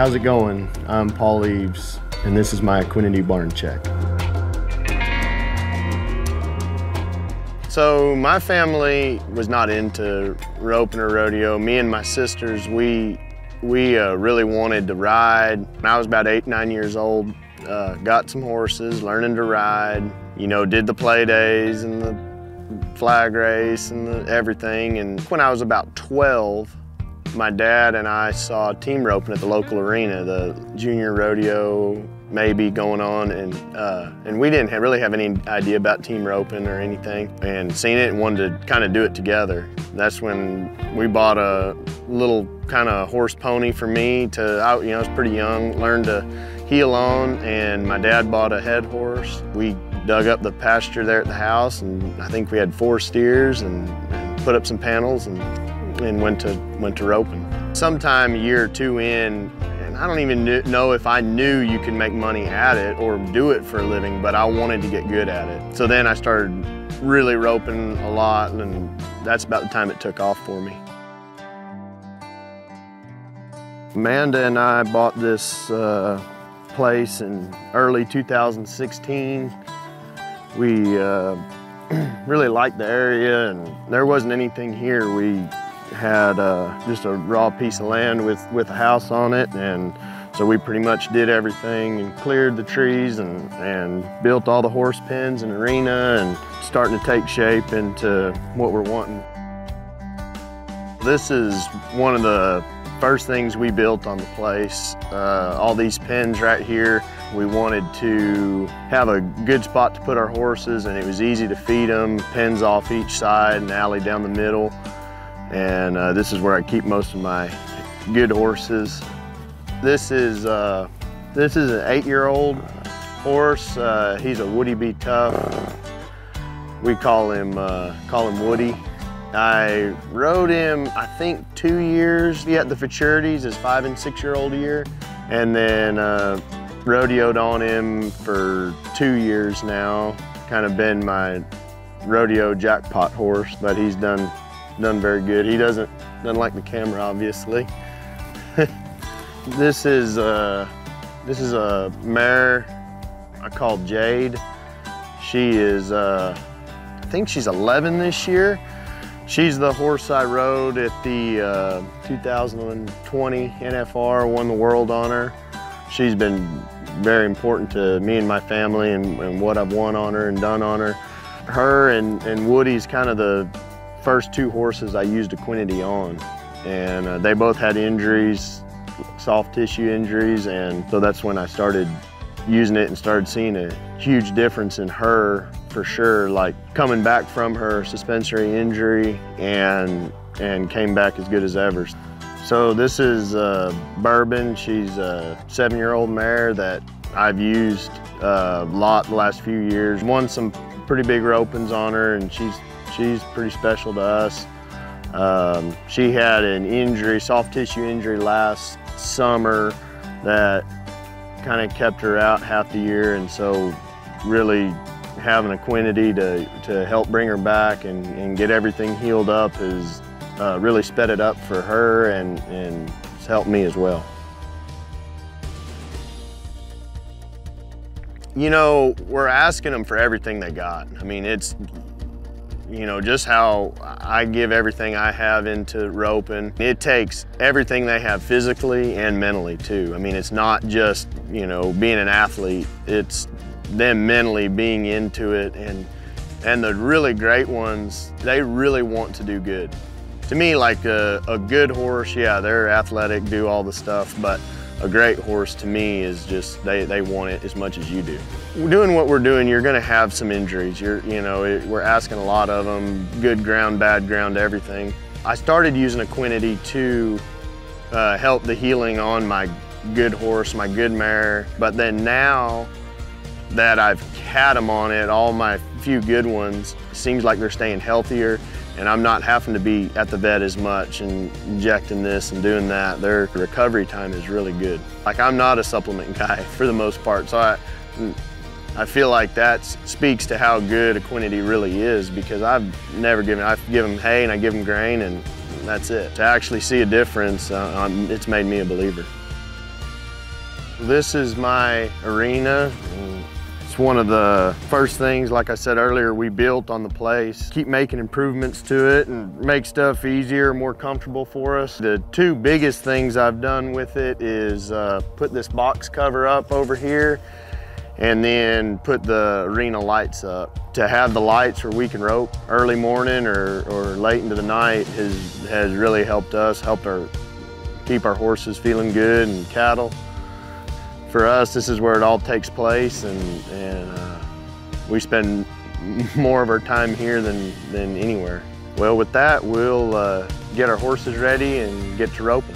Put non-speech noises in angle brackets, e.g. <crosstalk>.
How's it going? I'm Paul Eaves, and this is my Equinety barn check. So my family was not into roping or rodeo. Me and my sisters, we we uh, really wanted to ride. When I was about eight, nine years old. Uh, got some horses, learning to ride. You know, did the play days and the flag race and the, everything. And when I was about 12, my dad and I saw team roping at the local arena, the junior rodeo maybe going on, and uh, and we didn't really have any idea about team roping or anything, and seen it and wanted to kind of do it together. That's when we bought a little kind of horse pony for me to, I, you know, I was pretty young, learned to heel on, and my dad bought a head horse. We dug up the pasture there at the house, and I think we had four steers and, and put up some panels and and went to went to roping. Sometime a year or two in, and I don't even know if I knew you could make money at it or do it for a living, but I wanted to get good at it. So then I started really roping a lot, and that's about the time it took off for me. Amanda and I bought this uh, place in early 2016. We uh, <clears throat> really liked the area and there wasn't anything here. We had uh, just a raw piece of land with, with a house on it and so we pretty much did everything and cleared the trees and, and built all the horse pens and arena and starting to take shape into what we're wanting. This is one of the first things we built on the place. Uh, all these pens right here, we wanted to have a good spot to put our horses and it was easy to feed them, pens off each side and alley down the middle. And uh, this is where I keep most of my good horses. This is, uh, this is an eight-year-old horse. Uh, he's a Woody Be Tuff. We call him, uh, call him Woody. I rode him, I think, two years at the futurities, his five and six year old year, and then uh, rodeoed on him for two years now. Kind of been my rodeo jackpot horse, but he's done done very good. He doesn't doesn't like the camera, obviously. <laughs> this is uh, this is a mare I call Jade. She is, uh, I think she's 11 this year. She's the horse I rode at the uh, 2020 NFR, won the world on her. She's been very important to me and my family and, and what I've won on her and done on her. Her and, and Woody's kind of the first two horses I used Equinety on. And uh, they both had injuries, soft tissue injuries, and so that's when I started using it and started seeing a huge difference in her for sure, like coming back from her suspensory injury and, and came back as good as ever. So this is uh, Bourbon. She's a seven-year-old mare that I've used uh, a lot the last few years. Won some pretty big ropings on her and she's, she's pretty special to us. Um, she had an injury, soft tissue injury last summer that kind of kept her out half the year and so really having Equinety to, to help bring her back and, and get everything healed up has uh, really sped it up for her and, and it's helped me as well. You know, we're asking them for everything they got. I mean, it's, you know, just how I give everything I have into roping. It takes everything they have physically and mentally too. I mean, it's not just, you know, being an athlete. It's them mentally being into it and and the really great ones, they really want to do good. To me, like a, a good horse, yeah, they're athletic, do all the stuff, but a great horse to me is just, they, they want it as much as you do. Doing what we're doing, you're gonna have some injuries. You're, you know, it, we're asking a lot of them, good ground, bad ground, everything. I started using Equinety to uh, help the healing on my good horse, my good mare, but then now that I've had them on it, all my few good ones, seems like they're staying healthier and I'm not having to be at the vet as much and injecting this and doing that. Their recovery time is really good. Like I'm not a supplement <laughs> guy for the most part, so I, I feel like that speaks to how good Equinety really is because I've never given, I give them hay and I give them grain and that's it. To actually see a difference, uh, it's made me a believer. This is my arena. One of the first things, like I said earlier, we built on the place. Keep making improvements to it and make stuff easier, more comfortable for us. The two biggest things I've done with it is uh, put this box cover up over here and then put the arena lights up. To have the lights where we can rope early morning or, or late into the night has, has really helped us, helped our keep our horses feeling good and cattle. For us, this is where it all takes place and, and uh, we spend <laughs> more of our time here than, than anywhere. Well, with that, we'll uh, get our horses ready and get to roping.